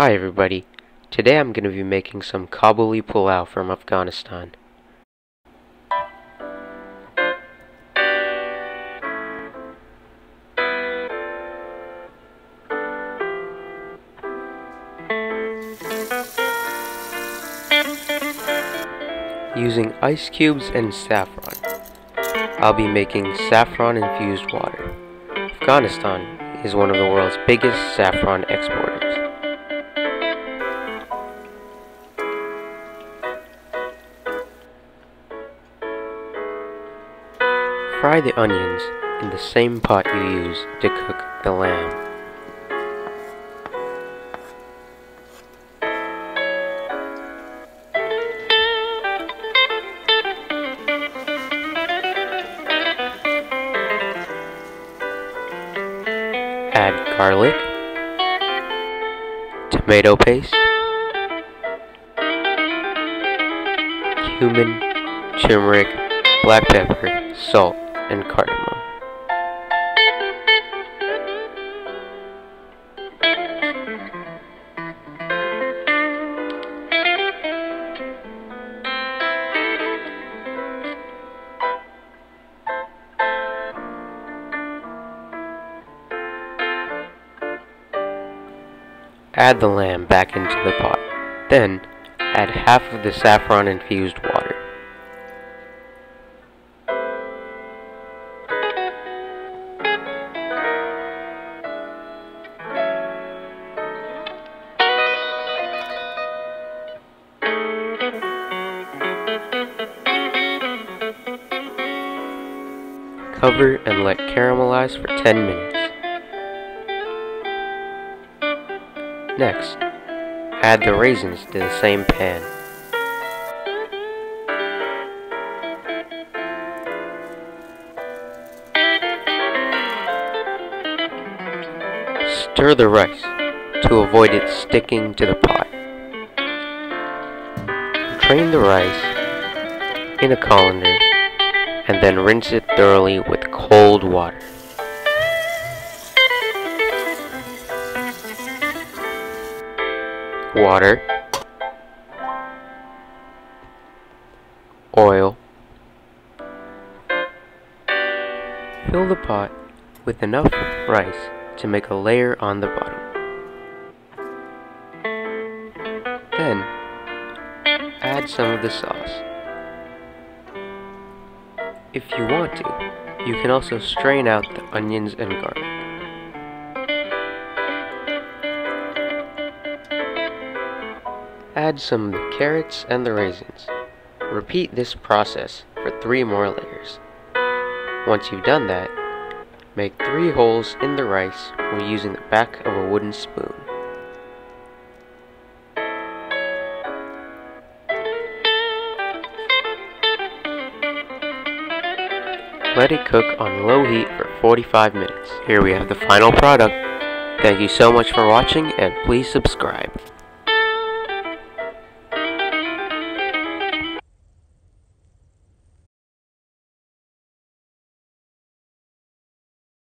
Hi everybody. Today I'm going to be making some Kabuli pulao from Afghanistan. Using ice cubes and saffron. I'll be making saffron infused water. Afghanistan is one of the world's biggest saffron exporters. Fry the onions in the same pot you use to cook the lamb. Add garlic, tomato paste, cumin, turmeric, black pepper, salt, and cardamom. Add the lamb back into the pot. Then, add half of the saffron infused water. Cover and let caramelize for 10 minutes. Next, add the raisins to the same pan. Stir the rice to avoid it sticking to the pot. Drain the rice in a colander and then rinse it thoroughly with cold water. Water, oil, fill the pot with enough rice to make a layer on the bottom. Then, add some of the sauce. If you want to, you can also strain out the onions and garlic. Add some of the carrots and the raisins. Repeat this process for three more layers. Once you've done that, make three holes in the rice while using the back of a wooden spoon. Let it cook on low heat for 45 minutes. Here we have the final product. Thank you so much for watching and please subscribe.